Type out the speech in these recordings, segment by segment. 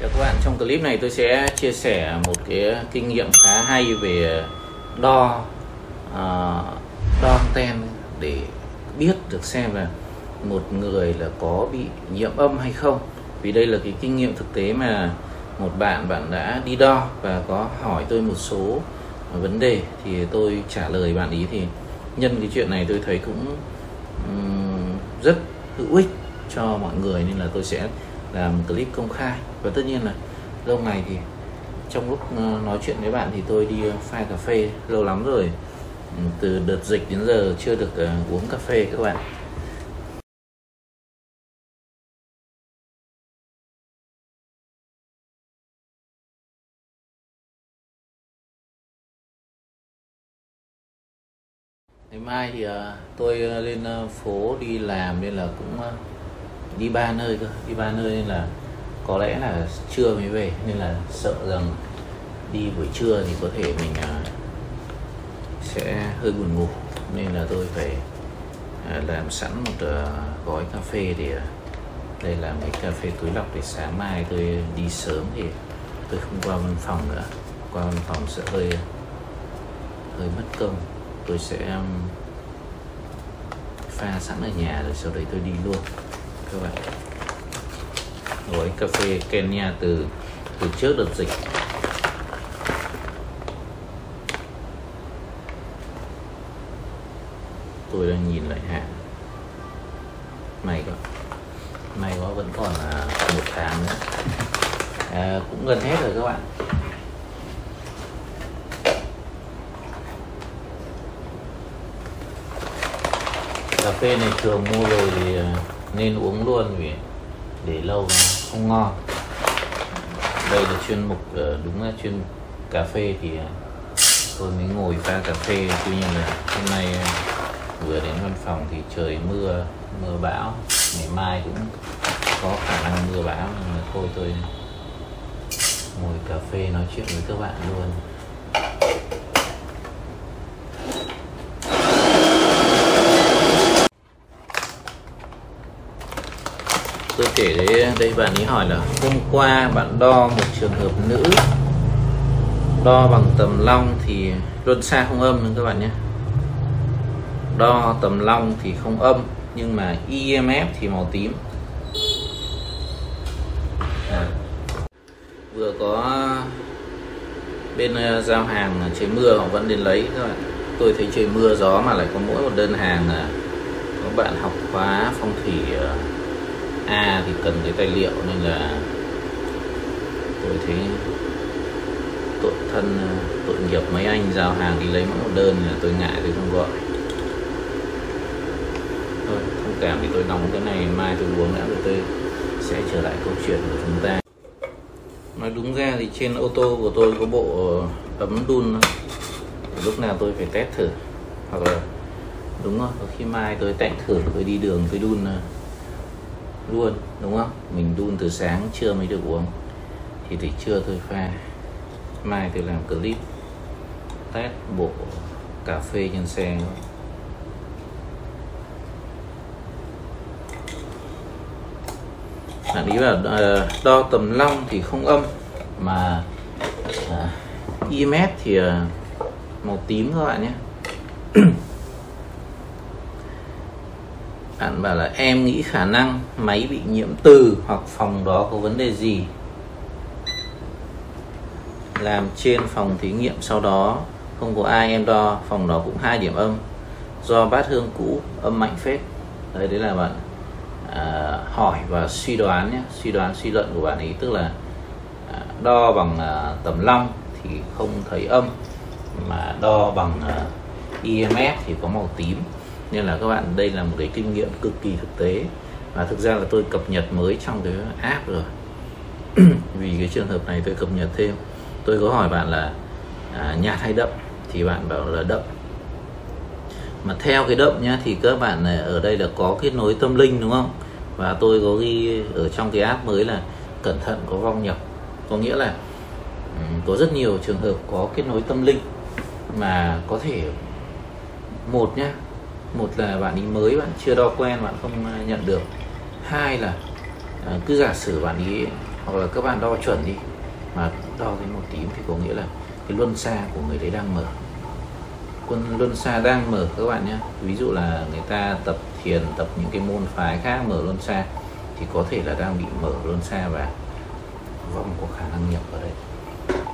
Chào các bạn, trong clip này tôi sẽ chia sẻ một cái kinh nghiệm khá hay về đo uh, đo ten để biết được xem là một người là có bị nhiễm âm hay không. Vì đây là cái kinh nghiệm thực tế mà một bạn bạn đã đi đo và có hỏi tôi một số vấn đề. Thì tôi trả lời bạn ý thì nhân cái chuyện này tôi thấy cũng um, rất hữu ích cho mọi người nên là tôi sẽ làm một clip công khai. Và tất nhiên là lâu ngày thì trong lúc ờ, nói chuyện với bạn thì tôi đi ờ, pha cà phê lâu lắm rồi. Ừ, từ đợt dịch đến giờ chưa được ờ, uống cà phê các bạn. Ngày mai thì tôi lên phố đi làm nên là cũng đi ba nơi cơ. Đi ba nơi nên là có lẽ là trưa mới về nên là sợ rằng đi buổi trưa thì có thể mình à, sẽ hơi buồn ngủ. Nên là tôi phải à, làm sẵn một à, gói cà phê để à, đây là mấy cà phê túi lọc để sáng mai tôi đi sớm thì tôi không qua văn phòng nữa. Qua văn phòng sẽ hơi hơi mất công. Tôi sẽ pha sẵn ở nhà rồi sau đấy tôi đi luôn các bạn. Gói cà phê Kenya từ từ trước đợt dịch. Tôi đang nhìn lại hạn. May quá. May quá vẫn còn là một tháng nữa. À, cũng gần hết rồi các bạn. Cà phê này thường mua rồi thì à, nên uống luôn vì để lâu không ngon. Đây là chuyên mục ờ, đúng là chuyên cà phê thì ờ, tôi mới ngồi pha cà phê. Tuy nhiên là hôm nay ờ, vừa đến văn phòng thì trời mưa mưa bão. Ngày mai cũng có khả năng mưa bão, nhưng mà thôi tôi ngồi cà phê nói chuyện với các bạn luôn. Tôi kể đấy, đây bạn ấy hỏi là, hôm qua bạn đo một trường hợp nữ, đo bằng tầm long thì luân xa không âm? Các bạn nhé. Đo tầm long thì không âm, nhưng mà IMF thì màu tím. À. vừa có bên ờ, giao hàng trời mưa, họ vẫn đến lấy các bạn tôi thấy trời mưa gió mà lại có mỗi một đơn hàng là các bạn học khóa phong thủy ờ, A thì cần cái tài liệu nên là tôi thấy tội thân, tội nghiệp mấy anh giao hàng đi lấy mẫu đơn là tôi ngại, tôi không gọi. Thôi, thông cảm thì tôi đóng cái này, mai tôi uống đã, rồi tôi sẽ trở lại câu chuyện của chúng ta. Nói đúng ra thì trên ô tô của tôi có bộ ờ, ấm đun. Lúc nào tôi phải test thử, hoặc là, đúng rồi có khi mai tôi test thử, tôi đi đường, tôi đun ờ luôn đúng không? Mình đun từ sáng trưa mới được uống. Thì thì trưa tôi pha. Mai tôi làm clip test bộ cà phê trên xe. Bạn ý là ờ, đo tầm long thì không âm mà uh, à, IMF thì uh, màu tím các bạn nhé. Bạn bảo là em nghĩ khả năng máy bị nhiễm từ hoặc phòng đó có vấn đề gì? Làm trên phòng thí nghiệm sau đó không có ai em đo phòng đó cũng hai điểm âm. Do bát hương cũ âm mạnh phết. Đấy đấy là bạn à, hỏi và suy đoán nhé. Suy đoán suy luận của bạn ấy tức là à, đo bằng à, tầm long thì không thấy âm mà đo bằng à, IMF thì có màu tím nên là các bạn đây là một cái kinh nghiệm cực kỳ thực tế. Và thực ra là tôi cập nhật mới trong cái app rồi. Vì cái trường hợp này tôi cập nhật thêm. Tôi có hỏi bạn là à, nhạt hay đậm? Thì bạn bảo là đậm. Mà theo cái đậm nhá thì các bạn ở đây là có kết nối tâm linh đúng không? Và tôi có ghi ở trong cái app mới là cẩn thận có vong nhập. Có nghĩa là có rất nhiều trường hợp có kết nối tâm linh mà có thể một nhá một là bạn ý mới bạn chưa đo quen bạn không à, nhận được. Hai là à, cứ giả sử bạn ý hoặc là các bạn đo chuẩn đi mà đo cái màu tím thì có nghĩa là cái luân xa của người đấy đang mở. Quân luân xa đang mở các bạn nhé. Ví dụ là người ta tập thiền tập những cái môn phái khác mở luân xa thì có thể là đang bị mở luân xa và vong có khả năng nhập vào đấy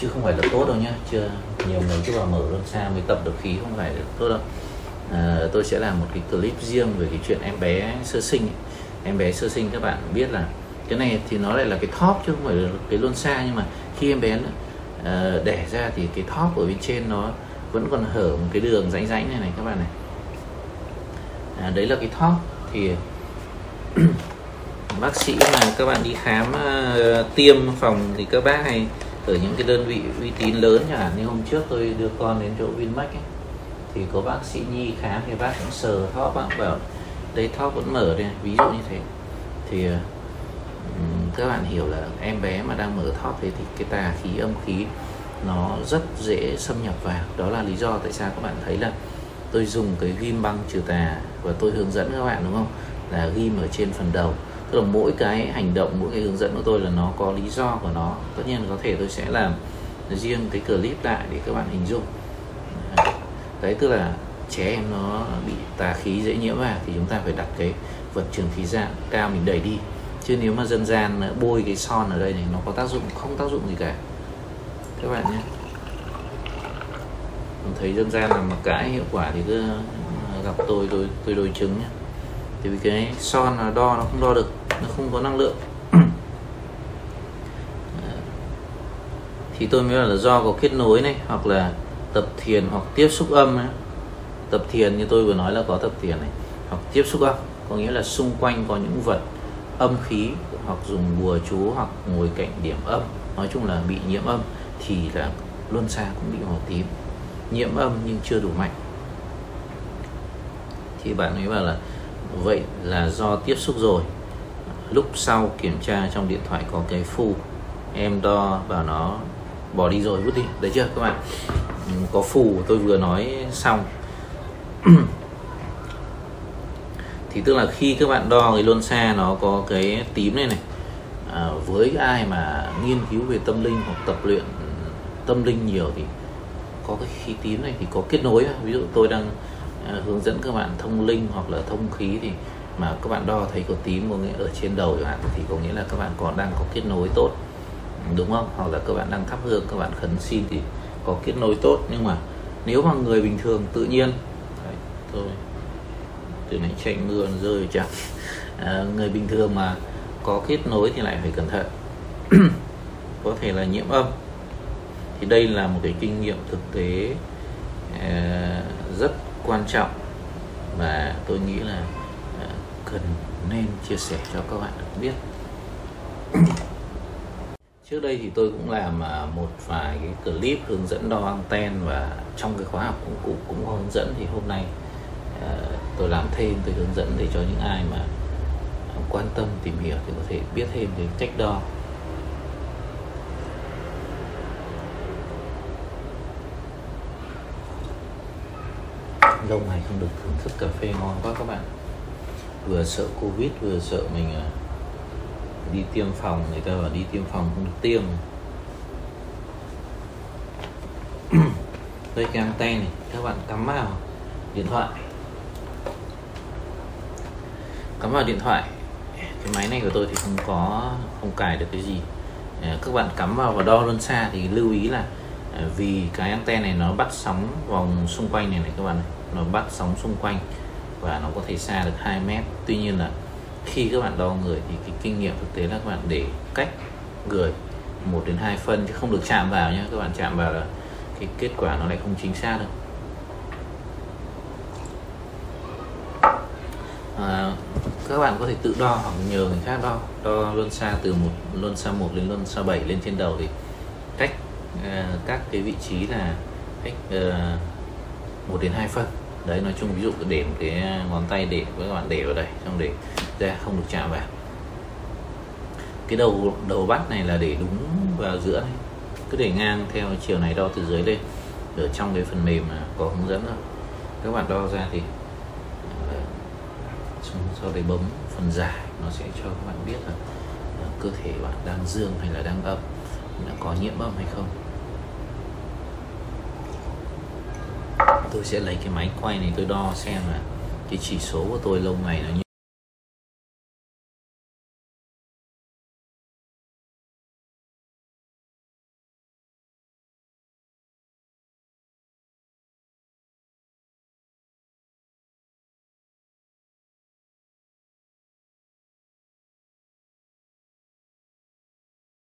chứ không phải là tốt đâu nhá chưa nhiều người cứ vào mở luân xa mới tập được khí không phải là tốt đâu. Ờ, tôi sẽ làm một cái clip riêng về cái chuyện em bé sơ sinh ấy. em bé sơ sinh các bạn biết là cái này thì nó lại là cái top chứ không phải là cái luân xa nhưng mà khi em bé uh, đẻ ra thì cái top ở bên trên nó vẫn còn hở một cái đường rãnh rãnh này này các bạn này. À, đấy là cái top. Thì bác sĩ mà các bạn đi khám uh, tiêm phòng thì các bác hay ở những cái đơn vị uy tín lớn chẳng hạn. Như hôm trước tôi đưa con đến chỗ Vinmec ấy, thì có bác sĩ nhi khám, thì bác cũng sờ thóp, bác bảo đây thóp vẫn mở đây ví dụ như thế. Thì các bạn hiểu là em bé mà đang mở thóp thế thì cái tà khí, âm khí nó rất dễ xâm nhập vào. Đó là lý do tại sao các bạn thấy là tôi dùng cái ghim băng trừ tà và tôi hướng dẫn các bạn, đúng không? Là ghim ở trên phần đầu. Tức là mỗi cái hành động, mỗi cái hướng dẫn của tôi là nó có lý do của nó. Tất nhiên có thể tôi sẽ làm riêng cái clip lại để các bạn hình dung đấy, tức là trẻ em nó bị tà khí, dễ nhiễm vào thì chúng ta phải đặt cái vật trường khí dạng cao mình đẩy đi. Chứ nếu mà dân gian bôi cái son ở đây này, nó có tác dụng, không tác dụng gì cả. Các bạn nhé. Mình thấy dân gian làm mặc cãi hiệu quả thì cứ ờ, gặp tôi tôi tôi đối chứng nhé. Thì vì cái son là đo, nó không đo được, nó không có năng lượng. Ờ, thì tôi mới bảo là do có kết nối này, hoặc là tập thiền hoặc tiếp xúc âm ấy. tập thiền như tôi vừa nói là có tập thiền này, hoặc tiếp xúc âm, có nghĩa là xung quanh có những vật, âm khí, hoặc dùng bùa chú, hoặc ngồi cạnh điểm âm. Nói chung là bị nhiễm âm thì là luân xa cũng bị màu tím. Nhiễm âm nhưng chưa đủ mạnh. Thì bạn ấy bảo là, vậy là do tiếp xúc rồi. Lúc sau kiểm tra trong điện thoại có cái phù, em đo và nó, bỏ đi rồi vứt đi. Đấy chưa các bạn? Có phù tôi vừa nói xong. Thì tức là khi các bạn đo cái luân xa nó có cái tím này này à, với ai mà nghiên cứu về tâm linh hoặc tập luyện tâm linh nhiều thì có cái khí tím này thì có kết nối ví dụ tôi đang à, hướng dẫn các bạn thông linh hoặc là thông khí thì mà các bạn đo thấy có tím có nghĩa ở trên đầu chẳng hạn thì có nghĩa là các bạn còn đang có kết nối tốt đúng không? Hoặc là các bạn đang thắp hương các bạn khấn xin thì có kết nối tốt nhưng mà nếu mà người bình thường tự nhiên đấy, thôi từ nãy chạy mưa rơi chẳng à, người bình thường mà có kết nối thì lại phải cẩn thận. Có thể là nhiễm âm. Thì đây là một cái kinh nghiệm thực tế à, rất quan trọng và tôi nghĩ là à, cần nên chia sẻ cho các bạn được biết trước đây thì tôi cũng làm à, một vài cái clip hướng dẫn đo anten và trong cái khóa học cũng cũng, cũng có hướng dẫn. Thì hôm nay à, tôi làm thêm tôi hướng dẫn để cho những ai mà quan tâm tìm hiểu thì có thể biết thêm về cách đo. Lâu ngày không được thưởng thức cà phê ngon quá các bạn. Vừa sợ covid vừa sợ mình à, đi tiêm phòng, người ta bảo đi tiêm phòng không được tiêm. Đây cái anten này, các bạn cắm vào điện thoại. Cắm vào điện thoại. Cái máy này của tôi thì không có, không cài được cái gì. À, các bạn cắm vào và đo luôn xa thì lưu ý là à, vì cái anten này nó bắt sóng vòng xung quanh này này các bạn này. Nó bắt sóng xung quanh và nó có thể xa được 2 mét. Tuy nhiên là khi các bạn đo người thì cái kinh nghiệm thực tế là các bạn để cách người 1 đến 2 phân chứ không được chạm vào nhé các bạn chạm vào là cái kết quả nó lại không chính xác đâu à, các bạn có thể tự đo hoặc nhờ người khác đo. Đo luân xa từ một luân xa một đến luân xa 7 lên trên đầu thì cách uh, các cái vị trí là cách à, uh, 1 đến 2 phân đấy, nói chung ví dụ để một cái ngón tay để với các bạn để vào đây, xong để ra không được chạm vào. Cái đầu đầu bắt này là để đúng vào giữa này. Cứ để ngang theo chiều này đo từ dưới lên. Ở trong cái phần mềm có hướng dẫn rồi các bạn đo ra thì ờ, sau đấy bấm phần giải nó sẽ cho các bạn biết là ờ, cơ thể bạn đang dương hay là đang âm đã có nhiễm âm hay không. Tôi sẽ lấy cái máy quay này tôi đo xem là cái chỉ số của tôi lâu ngày nó như